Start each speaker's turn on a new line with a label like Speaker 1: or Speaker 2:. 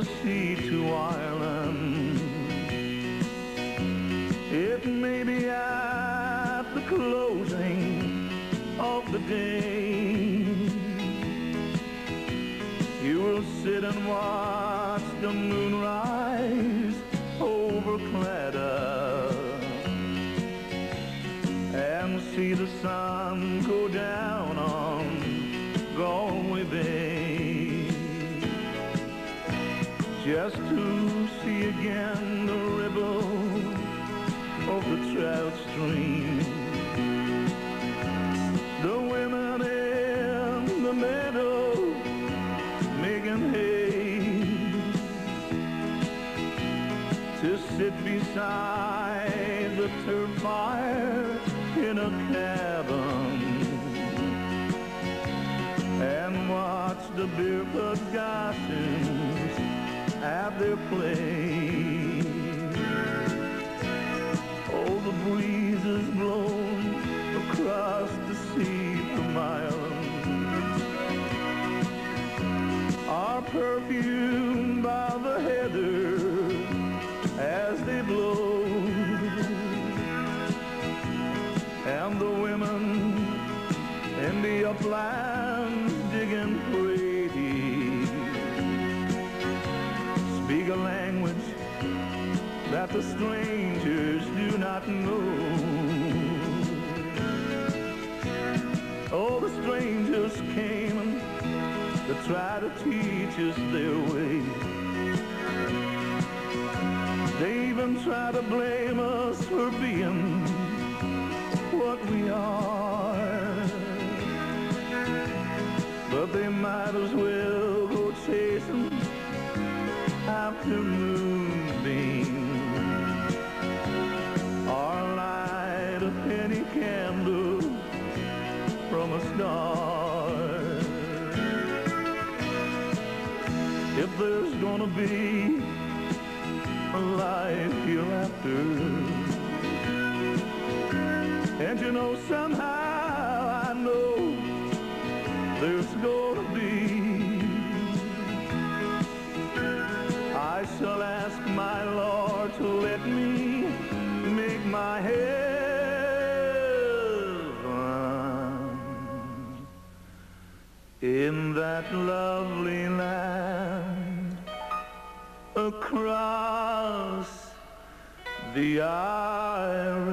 Speaker 1: sea to Ireland. It may be at the closing of the day. You will sit and watch the moon rise over Claddagh and see the sun go down on Just to see again the ripple of the trout stream. The women in the meadow making hay to sit beside the turf fire in a cabin and watch the barefoot gossoons at their play. Oh, the breezes blown across the sea from Ireland are perfumed by the heather as they blow. And the women in the uplands that the strangers do not know. Oh, the strangers came to try to teach us their way. They even try to blame us for being what we are. But they might as well go chasing after moonbeams a penny candle from a star. If there's gonna be a life hereafter, and you know somehow I know there's gonna be. I shall ask my Lord to let me in that lovely land across the Irish